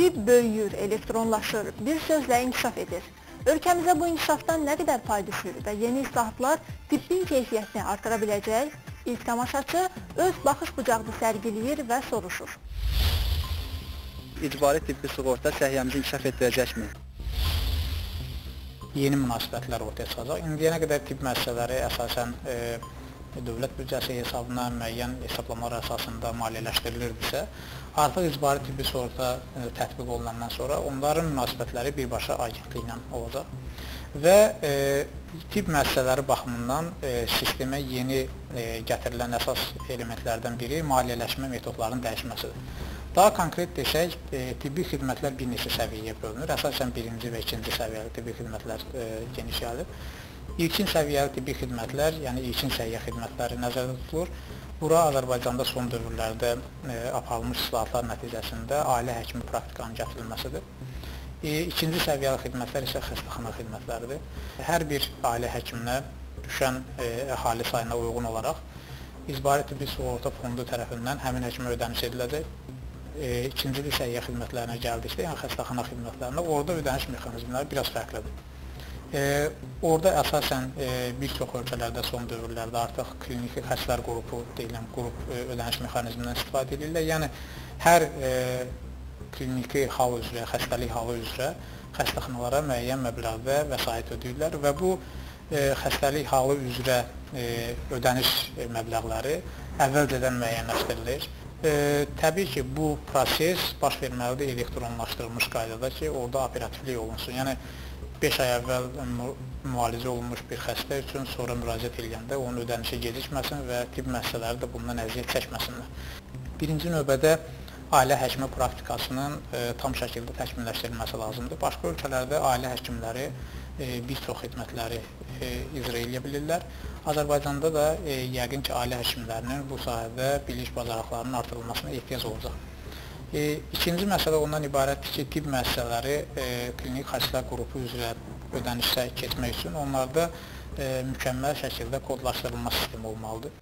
Tibb böyüyür, elektronlaşır, bir sözlə inkişaf edir. Ölkəmizə bu inkişafdan nə qədər pay düşür və yeni islahatlar tibbin keyfiyyətini artıra biləcək? İlk tamaşaçı öz baxış bucağını sərgiləyir və soruşur. İcbari tibbi sığorta səhiyyəmizi inkişaf etdirəcəkmi? Yeni münasibətlər ortaya çıxacaq. İndiyənə qədər tibb müəssisələri əsasən e, dövlət büdcəsi hesabına müəyyən hesablamalar əsasında maliyyələşdirilirdisə, artıq icbari tibbi sığorta e, tətbiq olunandan sonra onların münasibətləri birbaşa agentliklə olacaq və e, tibb müəssisələri baxımından e, sistemə yeni e, gətirilən əsas elementlərdən biri maliyyələşmə metodlarının dəyişməsidir. Daha konkret desək, e, tibbi xidmətlər bir neçə səviyyəyə bölünür. Əsasən birinci və ikinci səviyyəli tibbi xidmətlər e, geniş yayılır. İlkin səviyyəli tibbi xidmətlər, yəni ilkin səhiyyə xidmətləri nəzərdə tutulur. Bura Azərbaycanda son dövrlərdə e, aparılmış islahatlar nəticəsində ailə həkimi praktikanın gətirilməsidir. E, ikinci səviyyəli xidmətlər isə xəstəxana xidmətləridir. Hər bir ailə həkiminə düşən e, əhali sayına uyğun olaraq İcbari Tibbi Sığorta Fondu tərəfindən həmin həkimə ödəniş ediləcək e, ikinci səhiyyə xidmətlərinə gəldikdə, yəni xəstəxana xidmətlərinə, orada ödəniş mexanizmləri biraz fərqlidir. E, orada əsasən e, bir çox ölkələrdə son dövrlərdə artıq kliniki xəstələr qrupu deyilən qrup e, ödəniş mexanizmindən istifadə edirlər. Yəni hər e, kliniki hal üzrə, xəstəlik halı üzrə xəstəxanalara müəyyən məbləğdə vəsait ödəyirlər və bu e, xəstəlik halı üzrə e, ödəniş məbləğləri əvvəlcədən müəyyənləşdirilir E, təbii ki, bu proses baş verməlidir elektronlaşdırılmış qaydada ki, orada operativlik olunsun. Yəni 5 ay əvvəl müalicə olunmuş bir xəstə üçün sonra müraciət edəndə onun ödənişi gecikməsin və tibb müəssisələri də bundan əziyyət çəkməsinlər. Birinci növbədə ailə həkimi praktikasının e, tam şəkildə təkmilləşdirilməsi lazımdır. Başqa ölkələrdə ailə həkimləri e, bir çox xidmətləri e, icra edə bilirlər. Azərbaycanda da e, yəqin ki, ailə həkimlərinin bu sahədə bilik bacarıqlarının artırılmasına ehtiyac olacaq. E, ikinci məsələ ondan ibarətdir ki, tibb müəssisələri e, klinik xəstələr qrupu üzrə ödənişlər keçmək üçün onlarda e, mükəmməl şəkildə kodlaşdırılma sistemi olmalıdır.